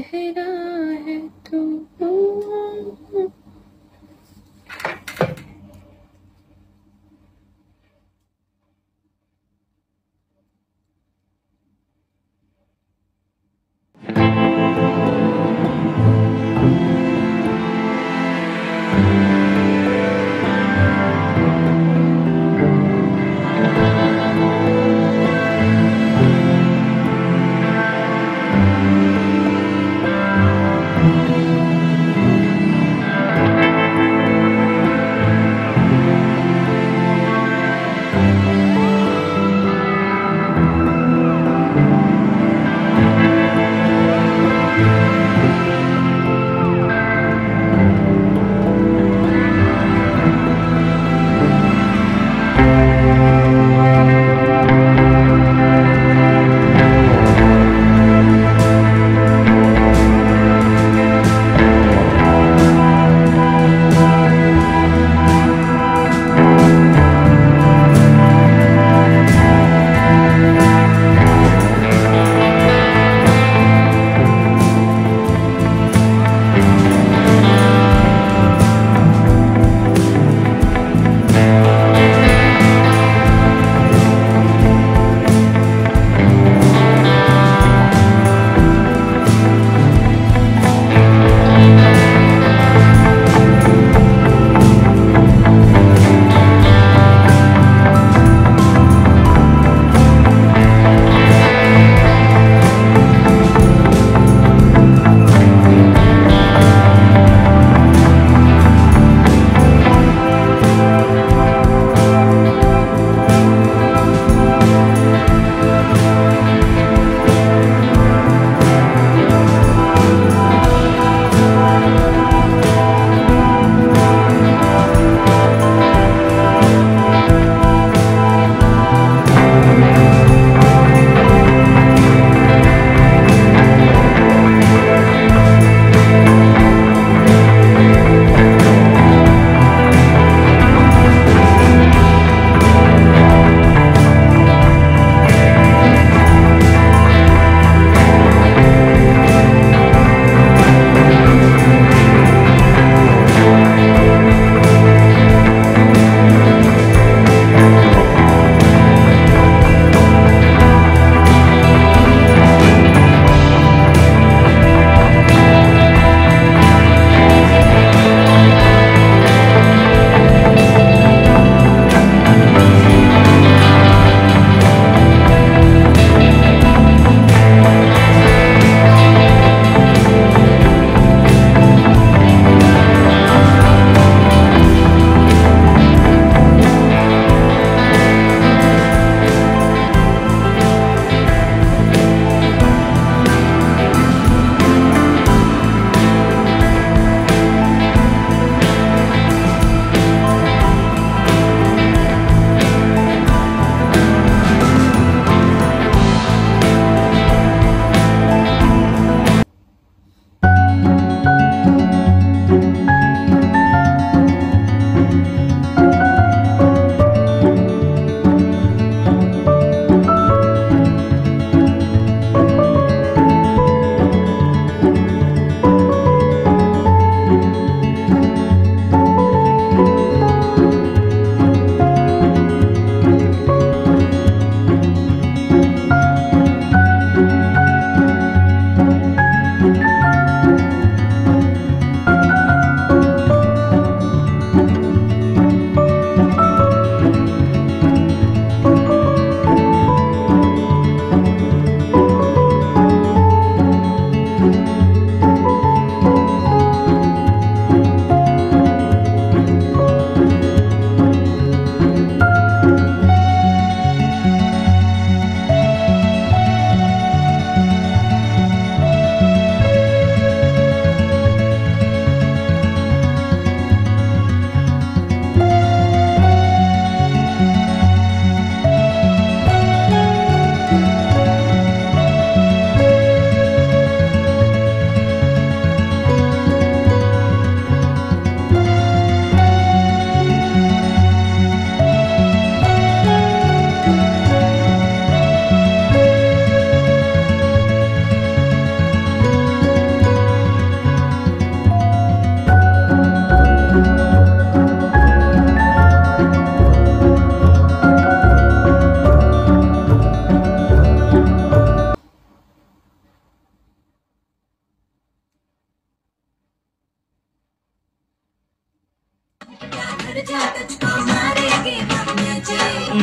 चेहरा है तो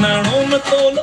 नणों में तोल